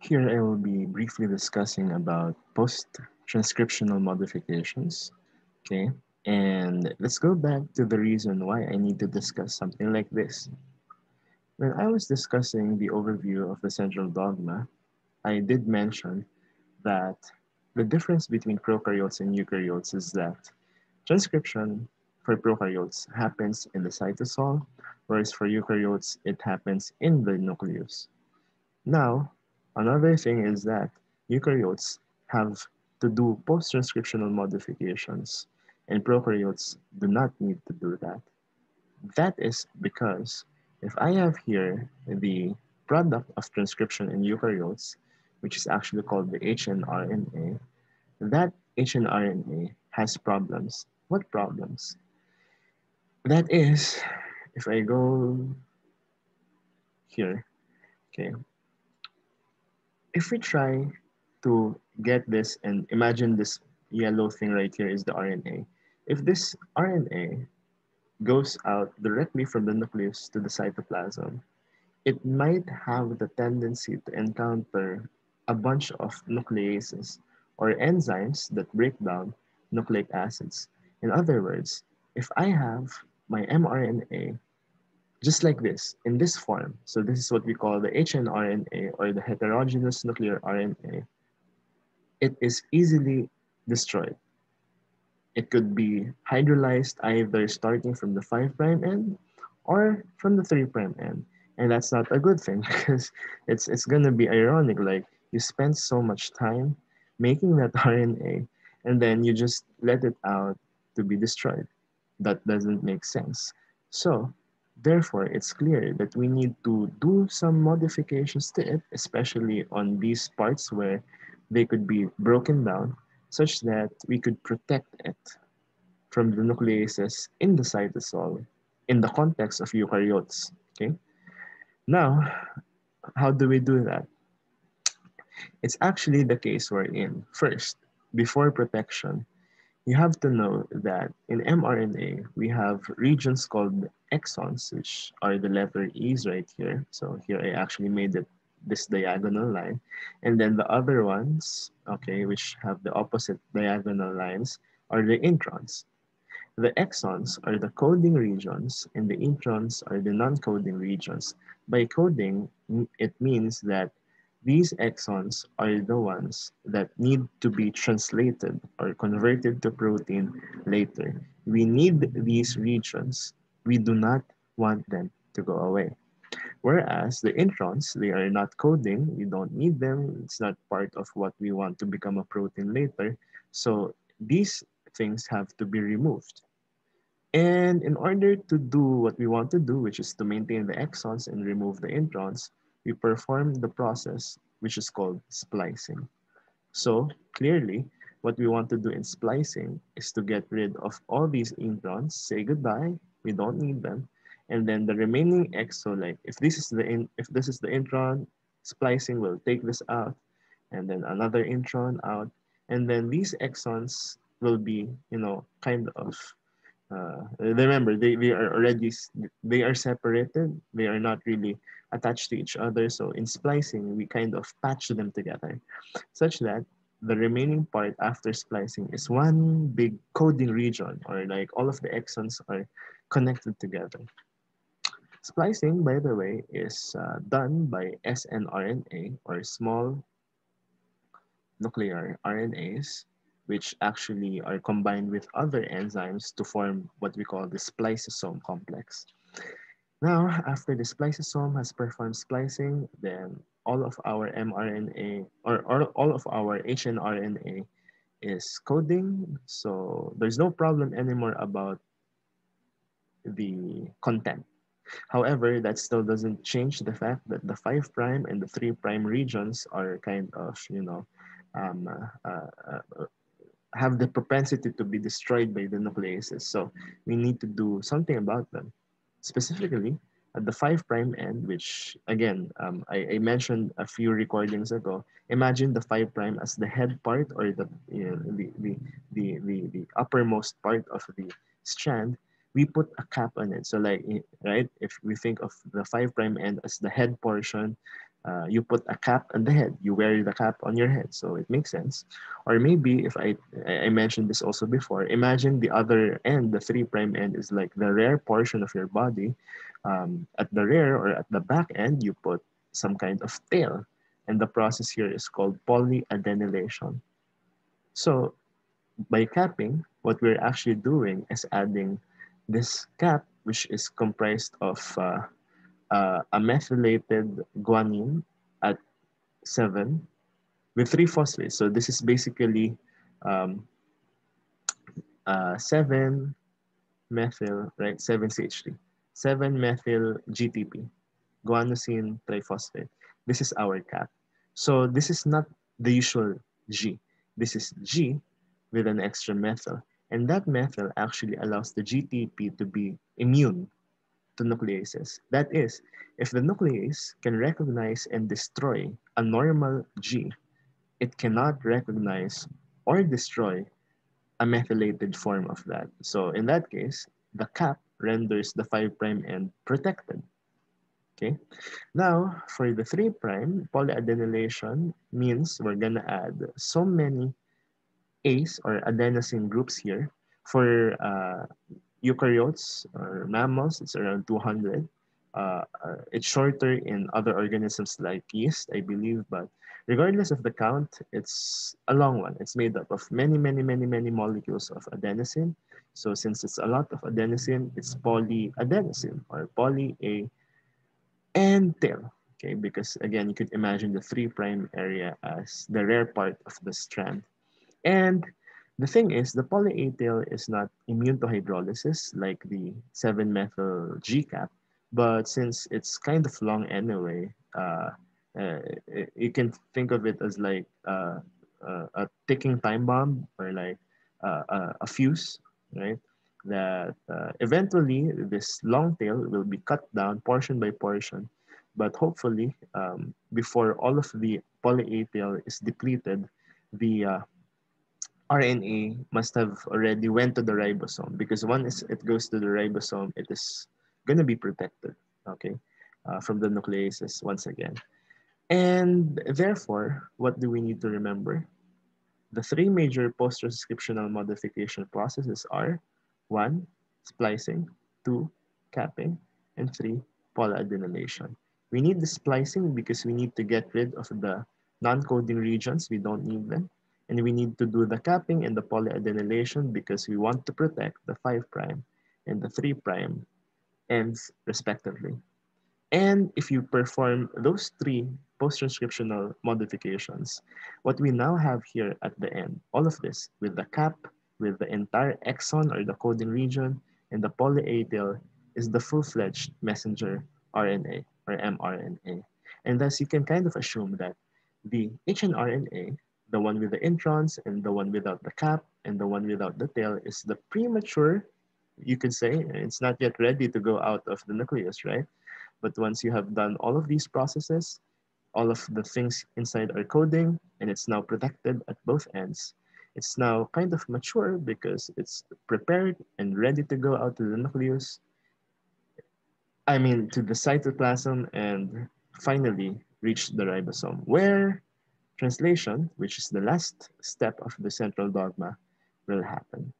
Here I will be briefly discussing about post-transcriptional modifications, okay? And let's go back to the reason why I need to discuss something like this. When I was discussing the overview of the central dogma, I did mention that the difference between prokaryotes and eukaryotes is that transcription for prokaryotes happens in the cytosol, whereas for eukaryotes, it happens in the nucleus. Now, another thing is that eukaryotes have to do post-transcriptional modifications, and prokaryotes do not need to do that. That is because if I have here the product of transcription in eukaryotes, which is actually called the hnRNA, that hnRNA has problems. What problems? That is, if I go here, okay, if we try to get this and imagine this yellow thing right here is the RNA. If this RNA goes out directly from the nucleus to the cytoplasm, it might have the tendency to encounter a bunch of nucleases or enzymes that break down nucleic acids. In other words, if I have my mRNA just like this, in this form, so this is what we call the hnRNA or the heterogeneous nuclear RNA, it is easily destroyed. It could be hydrolyzed either starting from the 5' end or from the 3' end. And that's not a good thing because it's, it's going to be ironic. Like you spend so much time making that RNA and then you just let it out to be destroyed. That doesn't make sense. So therefore, it's clear that we need to do some modifications to it, especially on these parts where they could be broken down such that we could protect it from the nucleases in the cytosol in the context of eukaryotes, okay? Now, how do we do that? It's actually the case we're in. First, before protection, you have to know that in mRNA, we have regions called exons, which are the letter E's right here. So here I actually made it this diagonal line. And then the other ones, okay, which have the opposite diagonal lines, are the introns. The exons are the coding regions and the introns are the non-coding regions. By coding, it means that these exons are the ones that need to be translated or converted to protein later. We need these regions. We do not want them to go away. Whereas the introns, they are not coding. We don't need them. It's not part of what we want to become a protein later. So these things have to be removed. And in order to do what we want to do, which is to maintain the exons and remove the introns, we perform the process which is called splicing. So clearly, what we want to do in splicing is to get rid of all these introns, say goodbye, we don't need them, and then the remaining exo, like if this is the in, if this is the intron, splicing will take this out, and then another intron out, and then these exons will be, you know, kind of uh, remember they, they are already they are separated. They are not really attached to each other. So in splicing we kind of patch them together such that the remaining part after splicing is one big coding region or like all of the exons are connected together. Splicing by the way is uh, done by snRNA or small nuclear RNAs which actually are combined with other enzymes to form what we call the spliceosome complex. Now, after the spliceosome has performed splicing, then all of our mRNA or, or all of our hnRNA is coding. So there's no problem anymore about the content. However, that still doesn't change the fact that the 5' prime and the 3' prime regions are kind of, you know, um, uh, uh, have the propensity to be destroyed by the nucleases. So we need to do something about them. Specifically, at the 5' prime end, which again, um, I, I, mentioned a few recordings ago, imagine the 5' prime as the head part or the, you know, the, the, the, the, the uppermost part of the strand. We put a cap on it. So like, right, if we think of the 5' prime end as the head portion, uh, you put a cap on the head. You wear the cap on your head, so it makes sense. Or maybe if I I mentioned this also before, imagine the other end, the three prime end is like the rear portion of your body. Um, at the rear or at the back end, you put some kind of tail, and the process here is called polyadenylation. So by capping, what we're actually doing is adding this cap, which is comprised of uh, uh, a methylated guanine at 7 with 3 phosphates. So this is basically um, uh, 7 methyl, right, 7CH3, 7 methyl GTP, guanosine triphosphate. This is our cap. So this is not the usual G. This is G with an extra methyl. And that methyl actually allows the GTP to be immune to nucleases. That is, if the nuclease can recognize and destroy a normal G, it cannot recognize or destroy a methylated form of that. So in that case, the cap renders the 5' end protected. Okay. Now, for the 3' polyadenylation means we're going to add so many A's or adenosine groups here. For uh, eukaryotes or mammals, it's around 200. Uh, uh, it's shorter in other organisms like yeast, I believe, but regardless of the count, it's a long one. It's made up of many, many, many, many molecules of adenosine. So since it's a lot of adenosine, it's polyadenosine or poly-A and tail. Okay, because again, you could imagine the three prime area as the rare part of the strand. And the thing is, the poly-A tail is not immune to hydrolysis like the 7-methyl G-cap, but since it's kind of long anyway, uh, uh, you can think of it as like uh, uh a ticking time bomb or like uh, a, fuse, right? That uh, eventually this long tail will be cut down portion by portion, but hopefully um, before all of the poly-A tail is depleted, the RNA must have already went to the ribosome because once it goes to the ribosome, it is going to be protected, okay, uh, from the nucleases once again. And therefore, what do we need to remember? The three major post-transcriptional modification processes are one, splicing, two, capping, and three, polyadenylation. We need the splicing because we need to get rid of the non-coding regions. We don't need them. And we need to do the capping and the polyadenylation because we want to protect the 5' prime and the 3' prime ends respectively. And if you perform those three post-transcriptional modifications, what we now have here at the end, all of this with the cap, with the entire exon or the coding region, and the poly-A tail is the full-fledged messenger RNA or mRNA. And thus you can kind of assume that the hnRNA the one with the introns and the one without the cap and the one without the tail is the premature, you could say. It's not yet ready to go out of the nucleus, right? But once you have done all of these processes, all of the things inside are coding and it's now protected at both ends. It's now kind of mature because it's prepared and ready to go out to the nucleus. I mean, to the cytoplasm and finally reach the ribosome where Translation, which is the last step of the central dogma, will happen.